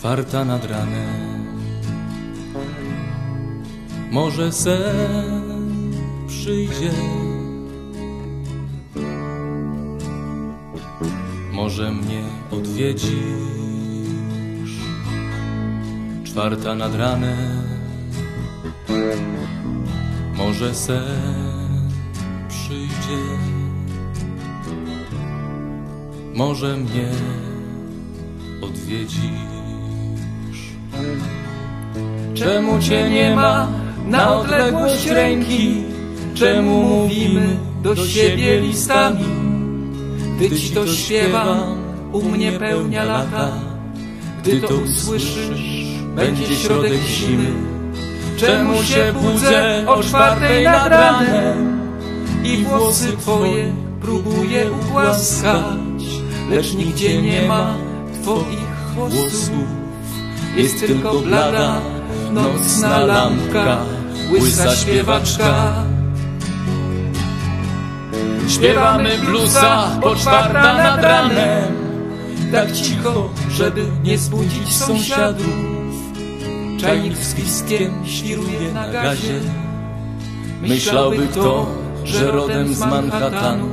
Czwarta nad ranem. Może sen przyjdzie. Może mnie odwiedzisz. Czwarta nad ranem. Może sen przyjdzie. Może mnie odwiedzisz Czemu cię nie ma na odległość ręki? Czemu mówimy do siebie listami? Gdy ci to śpiewam, u mnie pełnia lata. Gdy to usłyszysz, będzie środek zimy. Czemu się budzę o czwartej nad ranem? I włosy twoje próbuję ugłaskać Lecz nigdzie nie ma twoich włosów. Jest tylko blada, nocna lampka Łysa śpiewaczka. Śpiewamy bluesa po czwarta nad ranem Tak cicho, żeby nie zbudzić sąsiadów. Czajnik z gwizdkiem świruje na gazie. Myślałby kto, że rodem z Manhattanu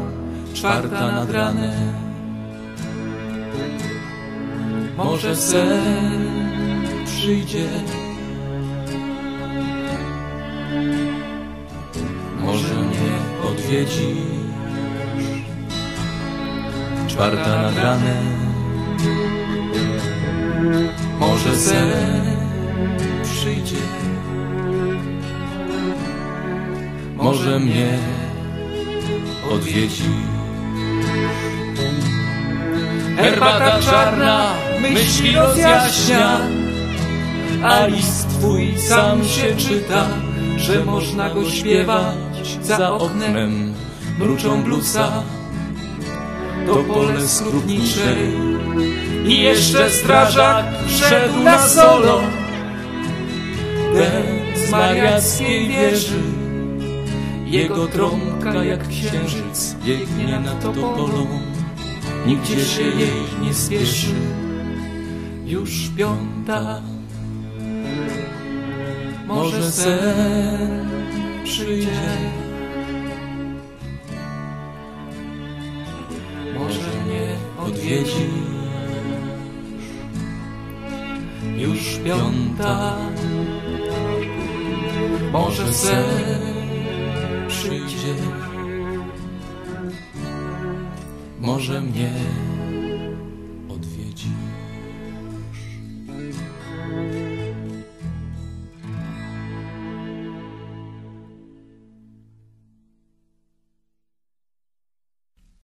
Czwarta nad ranem. Może sen przyjdzie odwiedzisz Czwarta nad ranem. Może sen przyjdzie. Może mnie odwiedzisz Herbata czarna myśli rozjaśnia A list twój sam się czyta Że można go śpiewać za oknem Mruczą blusa do pole skrutniczej I jeszcze strażak wszedł na solo. Ten z mariackiej wieży. Jego trąbka jak księżyc biegnie nad topolą. Nigdzie się jej nie spieszy. Już piąta. Może sen przyjdzie. Może mnie odwiedzisz. Już piąta. Może sen przyjdzie. Może mnie